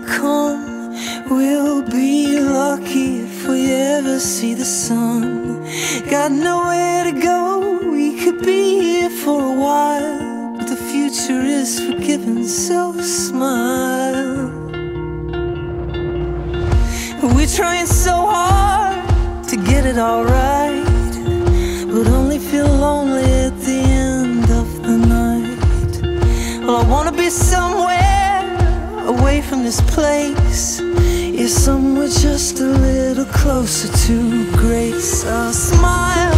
come. We'll be lucky if we ever see the sun. Got nowhere to go, we could be here for a while. But the future is forgiving, so smile. We're trying so hard to get it all right, but only feel lonely at the end of the night. Well, I wanna be from this place. is somewhere just a little closer to grace. I'll smile.